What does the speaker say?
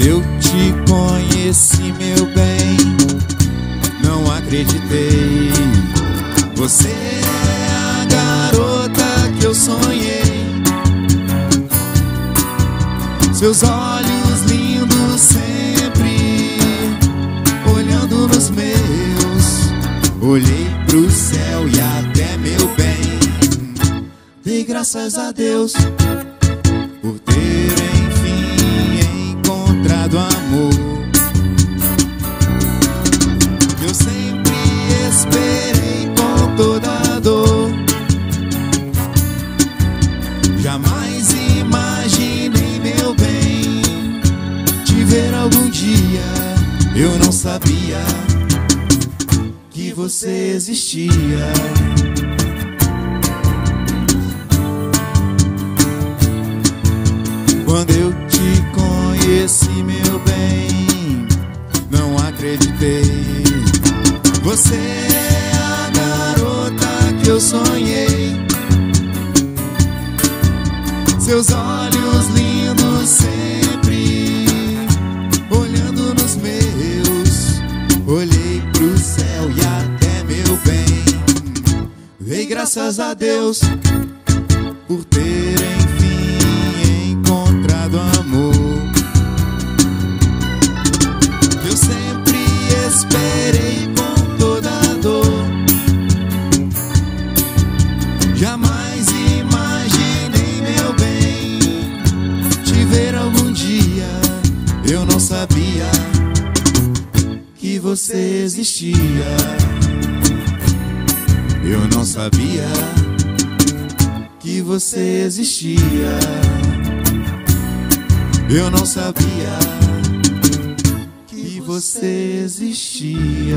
eu te conheci, meu bem, não acreditei. Você é a garota que eu sonhei. Seus olhos lindos sempre olhando nos meus. Olhei pro céu e até meu bem. Dei graças a Deus por ter Eu não sabia que você existia. Quando eu te conheci, meu bem, não acreditei. Você é a garota que eu sonhei. Seus olhos graças a Deus por ter enfim encontrado amor. Eu sempre esperei com toda a dor. Jamais imaginei, meu bem, te ver algum dia. Eu não sabia que você existia. Eu não sabia que você existia. Eu não sabia que você existia.